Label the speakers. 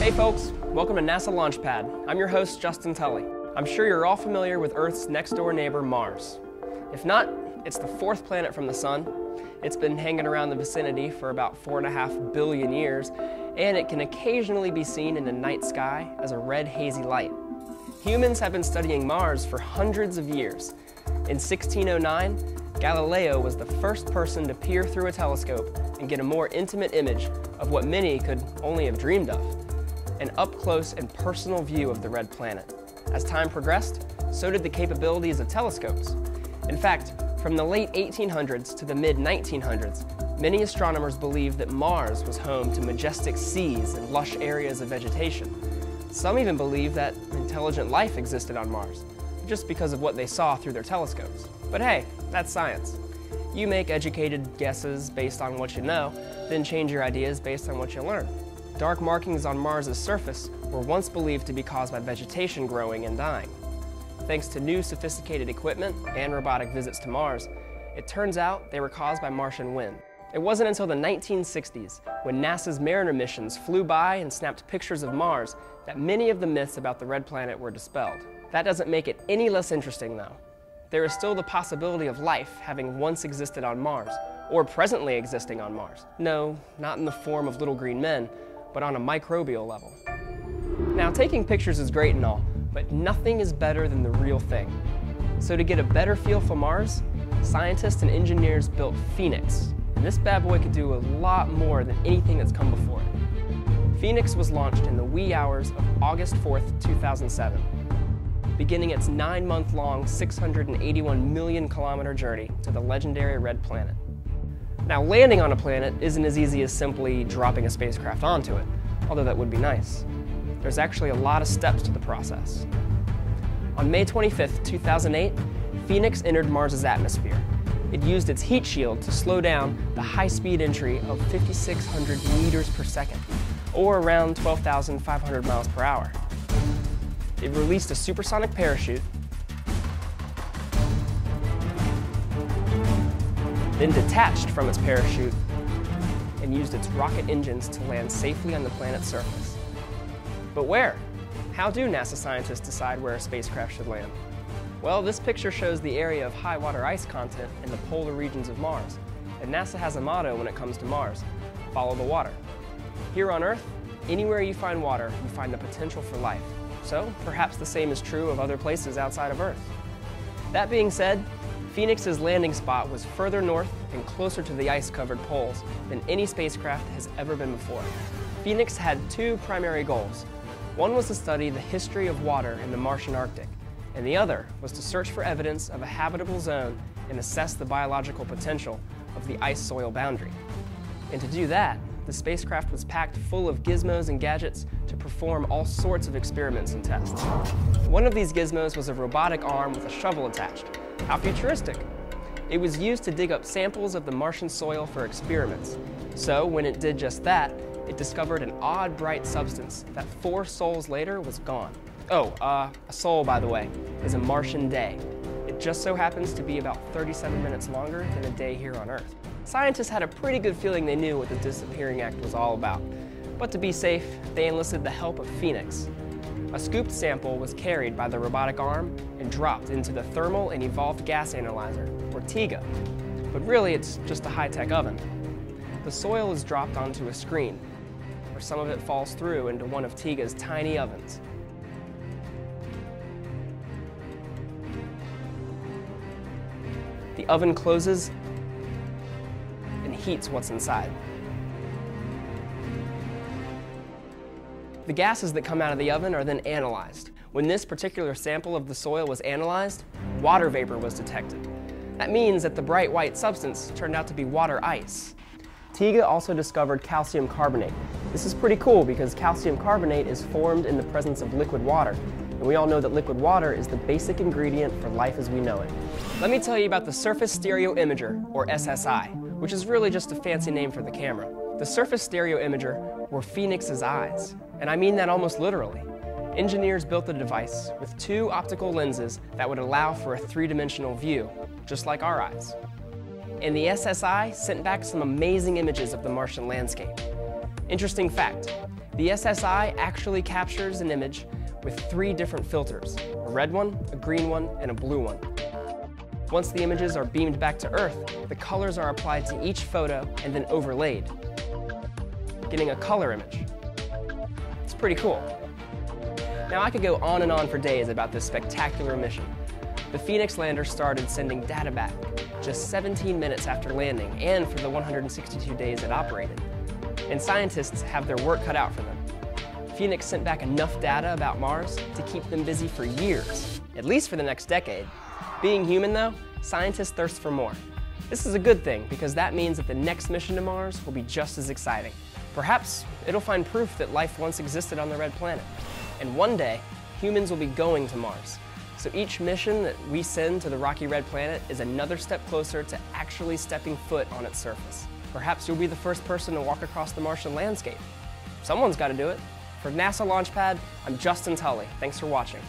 Speaker 1: Hey folks, welcome to NASA Launchpad. I'm your host, Justin Tully. I'm sure you're all familiar with Earth's next door neighbor, Mars. If not, it's the fourth planet from the Sun. It's been hanging around the vicinity for about four and a half billion years, and it can occasionally be seen in the night sky as a red hazy light. Humans have been studying Mars for hundreds of years. In 1609, Galileo was the first person to peer through a telescope and get a more intimate image of what many could only have dreamed of an up close and personal view of the red planet. As time progressed, so did the capabilities of telescopes. In fact, from the late 1800s to the mid 1900s, many astronomers believed that Mars was home to majestic seas and lush areas of vegetation. Some even believed that intelligent life existed on Mars, just because of what they saw through their telescopes. But hey, that's science. You make educated guesses based on what you know, then change your ideas based on what you learn. Dark markings on Mars' surface were once believed to be caused by vegetation growing and dying. Thanks to new sophisticated equipment and robotic visits to Mars, it turns out they were caused by Martian wind. It wasn't until the 1960s, when NASA's Mariner missions flew by and snapped pictures of Mars, that many of the myths about the red planet were dispelled. That doesn't make it any less interesting, though. There is still the possibility of life having once existed on Mars, or presently existing on Mars. No, not in the form of little green men, but on a microbial level. Now, taking pictures is great and all, but nothing is better than the real thing. So to get a better feel for Mars, scientists and engineers built Phoenix, and this bad boy could do a lot more than anything that's come before it. Phoenix was launched in the wee hours of August 4th, 2007, beginning its nine-month-long, 681 million kilometer journey to the legendary Red Planet. Now, landing on a planet isn't as easy as simply dropping a spacecraft onto it, although that would be nice. There's actually a lot of steps to the process. On May 25, 2008, Phoenix entered Mars' atmosphere. It used its heat shield to slow down the high-speed entry of 5,600 meters per second, or around 12,500 miles per hour. It released a supersonic parachute then detached from its parachute and used its rocket engines to land safely on the planet's surface. But where? How do NASA scientists decide where a spacecraft should land? Well, this picture shows the area of high water ice content in the polar regions of Mars, and NASA has a motto when it comes to Mars, follow the water. Here on Earth, anywhere you find water, you find the potential for life. So perhaps the same is true of other places outside of Earth. That being said, Phoenix's landing spot was further north and closer to the ice-covered poles than any spacecraft has ever been before. Phoenix had two primary goals. One was to study the history of water in the Martian Arctic, and the other was to search for evidence of a habitable zone and assess the biological potential of the ice-soil boundary. And to do that, the spacecraft was packed full of gizmos and gadgets to perform all sorts of experiments and tests. One of these gizmos was a robotic arm with a shovel attached, how futuristic! It was used to dig up samples of the Martian soil for experiments. So when it did just that, it discovered an odd bright substance that four sols later was gone. Oh, uh, a sol, by the way, is a Martian day. It just so happens to be about 37 minutes longer than a day here on Earth. Scientists had a pretty good feeling they knew what the Disappearing Act was all about. But to be safe, they enlisted the help of Phoenix, a scooped sample was carried by the robotic arm and dropped into the Thermal and Evolved Gas Analyzer, or TEGA. But really, it's just a high-tech oven. The soil is dropped onto a screen, where some of it falls through into one of TEGA's tiny ovens. The oven closes and heats what's inside. The gases that come out of the oven are then analyzed. When this particular sample of the soil was analyzed, water vapor was detected. That means that the bright white substance turned out to be water ice. TEGA also discovered calcium carbonate. This is pretty cool because calcium carbonate is formed in the presence of liquid water, and we all know that liquid water is the basic ingredient for life as we know it. Let me tell you about the Surface Stereo Imager, or SSI, which is really just a fancy name for the camera. The Surface Stereo Imager were Phoenix's eyes. And I mean that almost literally. Engineers built the device with two optical lenses that would allow for a three-dimensional view, just like our eyes. And the SSI sent back some amazing images of the Martian landscape. Interesting fact, The SSI actually captures an image with three different filters, a red one, a green one, and a blue one. Once the images are beamed back to Earth, the colors are applied to each photo and then overlaid, getting a color image. It's pretty cool. Now I could go on and on for days about this spectacular mission. The Phoenix lander started sending data back just 17 minutes after landing and for the 162 days it operated. And scientists have their work cut out for them. Phoenix sent back enough data about Mars to keep them busy for years, at least for the next decade. Being human though, scientists thirst for more. This is a good thing because that means that the next mission to Mars will be just as exciting. Perhaps it'll find proof that life once existed on the red planet. And one day, humans will be going to Mars. So each mission that we send to the rocky red planet is another step closer to actually stepping foot on its surface. Perhaps you'll be the first person to walk across the Martian landscape. Someone's got to do it. For NASA Launchpad, I'm Justin Tully. Thanks for watching.